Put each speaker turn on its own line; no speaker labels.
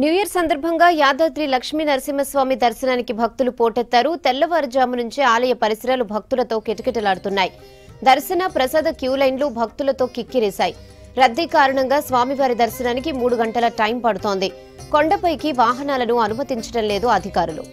New year సందర్భంగా యాదాద్రి లక్ష్మీ నరసింహస్వామి దర్శనానికి భక్తులు పోటెత్తారు. తెల్లవారుజాము నుంచే ఆలయ పరిసరాలు భక్తులతో కిటకిటలాడుతున్నాయి. దర్శన ప్రసాద క్యూ లైన్లు భక్తులతో కిక్కిరేశాయి. రద్దీ కారణంగా స్వామివారి దర్శనానికి మూడు గంటల టైం పడుతోంది. కొండపైకి వాహనాలను అనుమతించడం లేదు అధికారులు.